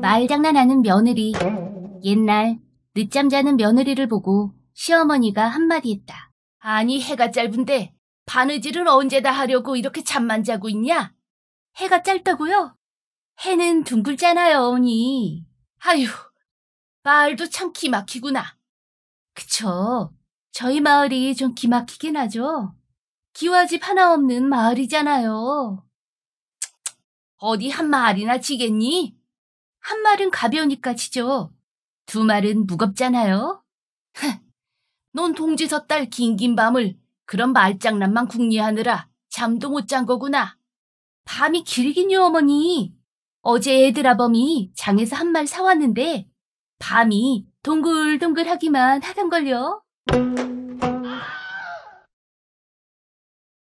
말장난하는 며느리. 옛날 늦잠 자는 며느리를 보고 시어머니가 한마디 했다. 아니 해가 짧은데 바느질을 언제 다 하려고 이렇게 잠만 자고 있냐? 해가 짧다고요? 해는 둥글잖아요, 어머니. 아휴, 말도 참 기막히구나. 그쵸. 저희 마을이 좀 기막히긴 하죠. 기와집 하나 없는 마을이잖아요. 어디 한 마을이나 지겠니? 한 말은 가벼우니까 치죠. 두 말은 무겁잖아요. 넌 동지서 딸 긴긴 밤을 그런 말장난만 궁리하느라 잠도 못 잔 거구나. 밤이 길긴요, 어머니. 어제 애들 아범이 장에서 한 말 사왔는데 밤이 동글동글하기만 하던걸요.